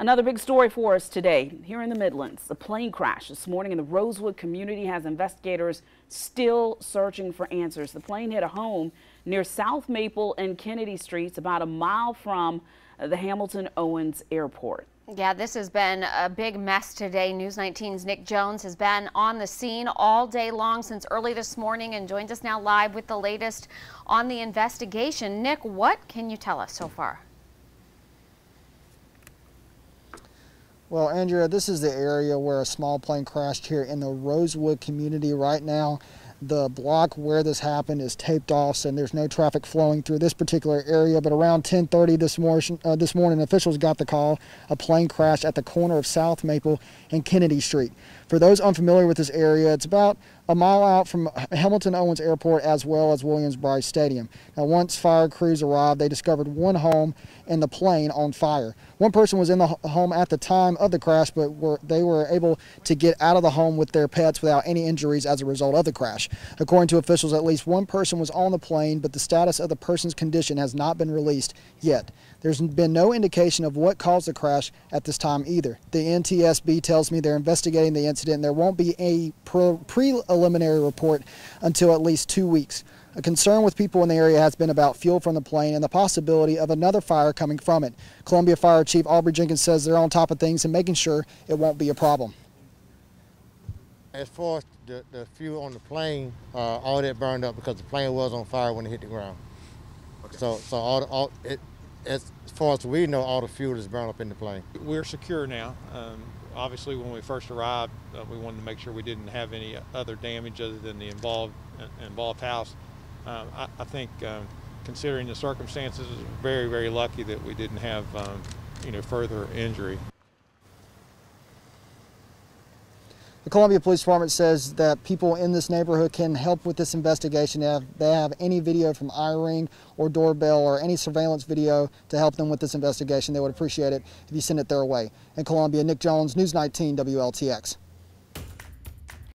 Another big story for us today here in the Midlands. A plane crash this morning in the Rosewood community has investigators still searching for answers. The plane hit a home near South Maple and Kennedy Streets about a mile from the Hamilton Owens Airport. Yeah, this has been a big mess today. News 19's Nick Jones has been on the scene all day long since early this morning and joins us now live with the latest on the investigation. Nick, what can you tell us so far? Well, Andrea, this is the area where a small plane crashed here in the Rosewood community right now. The block where this happened is taped off, and there's no traffic flowing through this particular area. But around 10:30 this morning, uh, this morning, officials got the call: a plane crash at the corner of South Maple and Kennedy Street. For those unfamiliar with this area, it's about a mile out from Hamilton Owens Airport as well as Williams-Brice Stadium. Now, once fire crews arrived, they discovered one home and the plane on fire. One person was in the home at the time of the crash, but were, they were able to get out of the home with their pets without any injuries as a result of the crash. According to officials, at least one person was on the plane, but the status of the person's condition has not been released yet. There's been no indication of what caused the crash at this time either. The NTSB tells me they're investigating the incident. And there won't be a preliminary report until at least two weeks. A concern with people in the area has been about fuel from the plane and the possibility of another fire coming from it. Columbia Fire Chief Aubrey Jenkins says they're on top of things and making sure it won't be a problem. As far as the, the fuel on the plane, uh, all that burned up because the plane was on fire when it hit the ground. Okay. So, so all, all it, as far as we know, all the fuel is burned up in the plane. We're secure now. Um, obviously, when we first arrived, uh, we wanted to make sure we didn't have any other damage other than the involved uh, involved house. Um, I, I, think, um, considering the circumstances, very very lucky that we didn't have um, you know further injury. The Columbia Police Department says that people in this neighborhood can help with this investigation. If they have any video from iRing or doorbell or any surveillance video to help them with this investigation, they would appreciate it if you send it their way. In Columbia, Nick Jones, News 19 WLTX.